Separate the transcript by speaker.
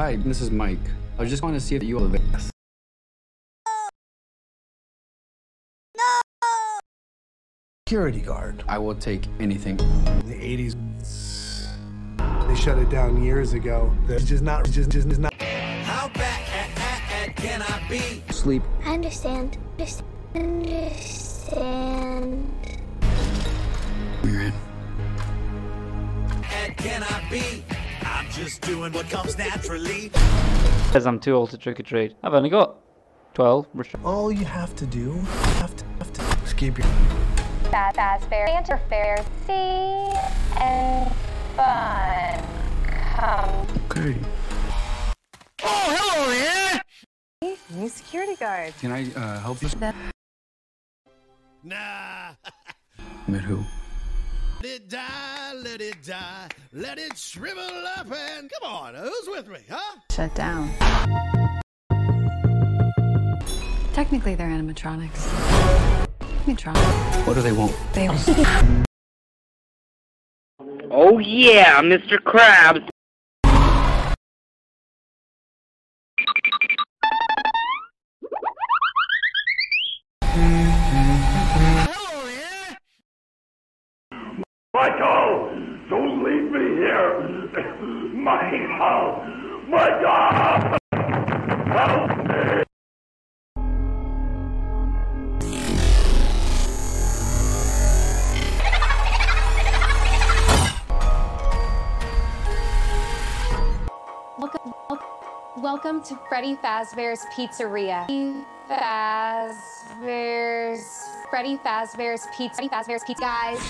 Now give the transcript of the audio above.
Speaker 1: Hi, this is Mike. I was just want to see if you are this.
Speaker 2: Security guard.
Speaker 1: I will take anything.
Speaker 2: In the 80s. They shut it down years ago. It's just not, just, just not.
Speaker 3: How bad can I be?
Speaker 1: Sleep.
Speaker 4: I understand. Just understand.
Speaker 1: You're in.
Speaker 3: At can I be? I'm just doing what comes naturally.
Speaker 5: Says I'm too old to trick or treat. I've only got 12.
Speaker 2: All you have to do, have to, have to, is keep your.
Speaker 6: Fast, fast, fair, answer fair, see, and fun. Come.
Speaker 1: Okay. Oh, hello there!
Speaker 7: Hey, new security guard.
Speaker 1: Can I uh, help you?
Speaker 3: Nah.
Speaker 1: Met who?
Speaker 3: Let it die, let it die, let it shrivel up and come on, who's with me, huh?
Speaker 7: Shut down. Technically, they're animatronics. Animatronics.
Speaker 1: What do they want?
Speaker 7: They
Speaker 8: Oh yeah, Mr. Krabs. Mm-hmm.
Speaker 9: Michael, don't leave me here. Michael, Michael, help me.
Speaker 6: Welcome, welcome to Freddy Fazbear's Pizzeria. Fazbear's Freddy Fazbear's Pizza. Freddy Fazbear's Pizza, guys.